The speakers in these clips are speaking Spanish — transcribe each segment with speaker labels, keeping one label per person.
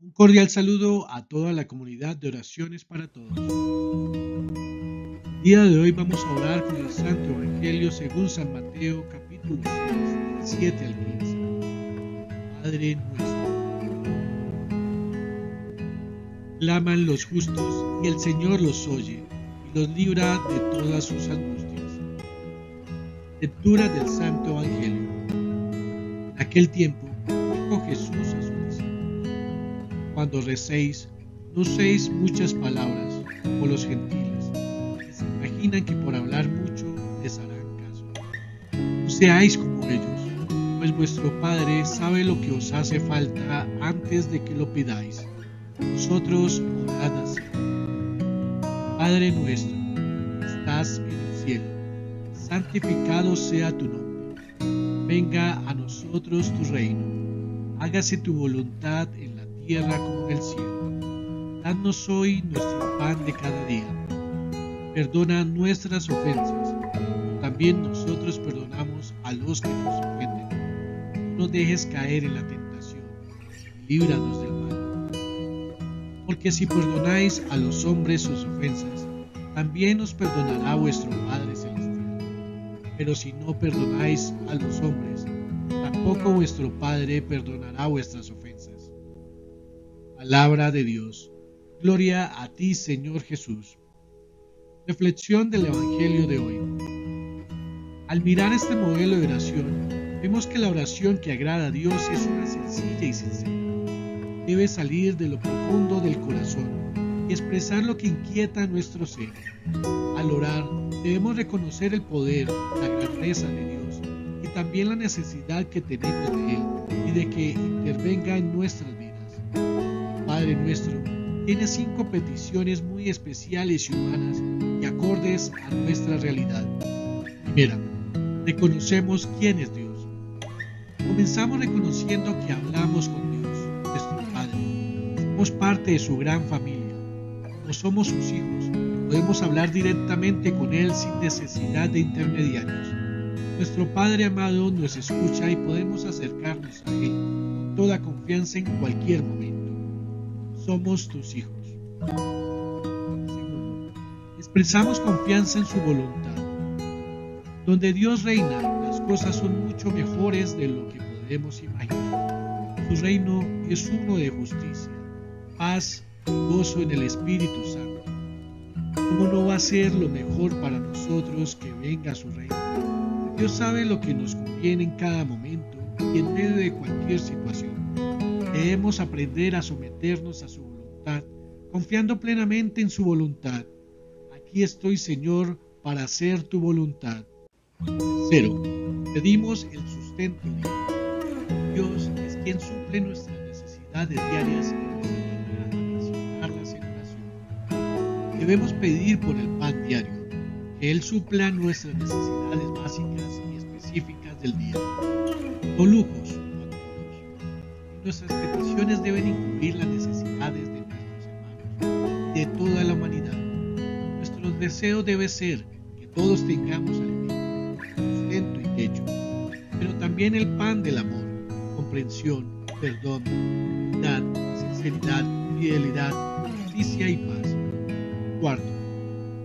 Speaker 1: Un cordial saludo a toda la comunidad de oraciones para todos. El día de hoy vamos a orar con el Santo Evangelio según San Mateo capítulo 6, 7 al 15. Padre nuestro. Claman los justos y el Señor los oye y los libra de todas sus angustias. Lectura del Santo Evangelio. En aquel tiempo dijo Jesús a sus cuando recéis, no uséis muchas palabras, como los gentiles, que se imaginan que por hablar mucho les harán caso. No seáis como ellos, pues vuestro Padre sabe lo que os hace falta antes de que lo pidáis. Vosotros orad así. Padre nuestro, estás en el cielo, santificado sea tu nombre. Venga a nosotros tu reino. Hágase tu voluntad en la como en el cielo. Danos hoy nuestro pan de cada día. Perdona nuestras ofensas, también nosotros perdonamos a los que nos ofenden. No nos dejes caer en la tentación, líbranos del mal. Porque si perdonáis a los hombres sus ofensas, también os perdonará vuestro Padre Celestial. Pero si no perdonáis a los hombres, tampoco vuestro Padre perdonará vuestras ofensas. Palabra de Dios. Gloria a ti, Señor Jesús. Reflexión del Evangelio de hoy. Al mirar este modelo de oración, vemos que la oración que agrada a Dios es una sencilla y sincera. Debe salir de lo profundo del corazón y expresar lo que inquieta nuestro ser. Al orar, debemos reconocer el poder, la grandeza de Dios y también la necesidad que tenemos de Él y de que intervenga en nuestras. Padre nuestro, tiene cinco peticiones muy especiales y humanas y acordes a nuestra realidad. Primera, reconocemos quién es Dios. Comenzamos reconociendo que hablamos con Dios, nuestro Padre. Somos parte de su gran familia. No somos sus hijos. Podemos hablar directamente con Él sin necesidad de intermediarios. Nuestro Padre amado nos escucha y podemos acercarnos a Él con toda confianza en cualquier momento somos tus hijos. Segundo, expresamos confianza en su voluntad. Donde Dios reina, las cosas son mucho mejores de lo que podemos imaginar. Su reino es uno de justicia, paz y gozo en el Espíritu Santo. ¿Cómo no va a ser lo mejor para nosotros que venga su reino? Dios sabe lo que nos conviene en cada momento y en medio de cualquier situación. Debemos aprender a someternos a su voluntad, confiando plenamente en su voluntad. Aquí estoy, Señor, para hacer tu voluntad. Cero. Pedimos el sustento de Dios. Dios es quien suple nuestras necesidades diarias en oración. Debemos pedir por el pan diario, que Él supla nuestras necesidades básicas y específicas del día. No lujos, Nuestras peticiones deben incluir las necesidades de nuestros hermanos, de toda la humanidad. Nuestro deseo debe ser que todos tengamos alimento, sustento y techo, pero también el pan del amor, comprensión, perdón, unidad, sinceridad, fidelidad, justicia y paz. Cuarto,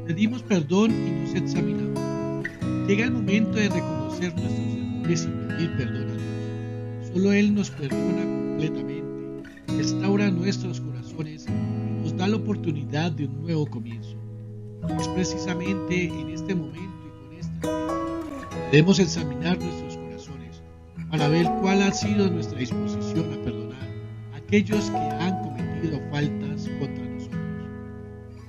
Speaker 1: pedimos perdón y nos examinamos. Llega el momento de reconocer nuestros errores y pedir perdón a Dios. Solo Él nos perdona completamente, restaura nuestros corazones y nos da la oportunidad de un nuevo comienzo. Es precisamente en este momento y con esta que debemos examinar nuestros corazones para ver cuál ha sido nuestra disposición a perdonar a aquellos que han cometido faltas contra nosotros.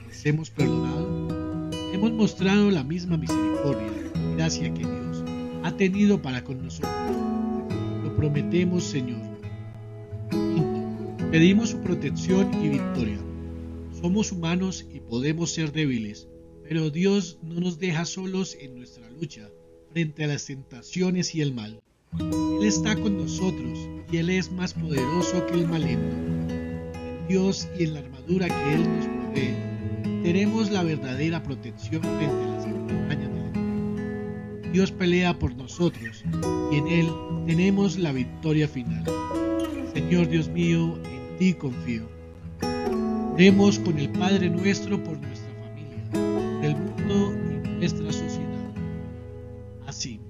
Speaker 1: ¿Les hemos perdonado? Hemos mostrado la misma misericordia y gracia que Dios ha tenido para con nosotros. Lo prometemos, Señor Pedimos su protección y victoria. Somos humanos y podemos ser débiles, pero Dios no nos deja solos en nuestra lucha frente a las tentaciones y el mal. Él está con nosotros y Él es más poderoso que el maligno. En Dios y en la armadura que Él nos provee, tenemos la verdadera protección frente a las campañas del enemigo. Dios pelea por nosotros y en Él tenemos la victoria final. Señor Dios mío, en ti confío. Oremos con el Padre nuestro por nuestra familia, por el mundo y nuestra sociedad. Así,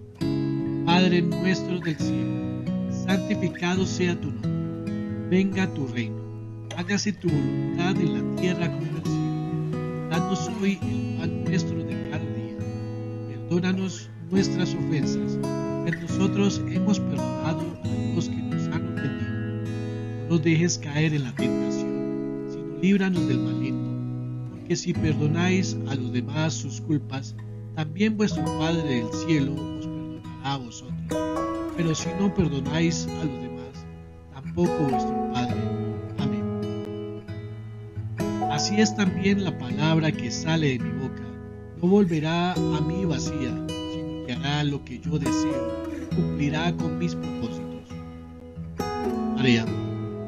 Speaker 1: Padre nuestro del cielo, santificado sea tu nombre, venga tu reino, hágase tu voluntad en la tierra como en el cielo. Danos hoy el dejes caer en la tentación, sino líbranos del maligno. Porque si perdonáis a los demás sus culpas, también vuestro Padre del cielo os perdonará a vosotros. Pero si no perdonáis a los demás, tampoco vuestro Padre. Amén. Así es también la palabra que sale de mi boca. No volverá a mí vacía, sino que hará lo que yo deseo, cumplirá con mis propósitos.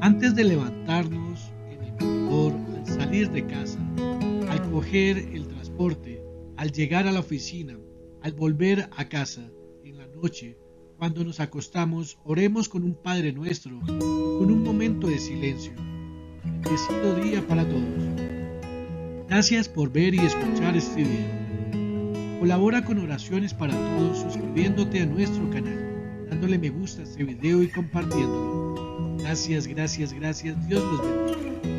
Speaker 1: Antes de levantarnos en el corredor, al salir de casa, al coger el transporte, al llegar a la oficina, al volver a casa, en la noche, cuando nos acostamos, oremos con un Padre nuestro, con un momento de silencio. Bendecido día para todos. Gracias por ver y escuchar este video. Colabora con oraciones para todos suscribiéndote a nuestro canal, dándole me gusta a este video y compartiéndolo. Gracias, gracias, gracias. Dios los bendiga.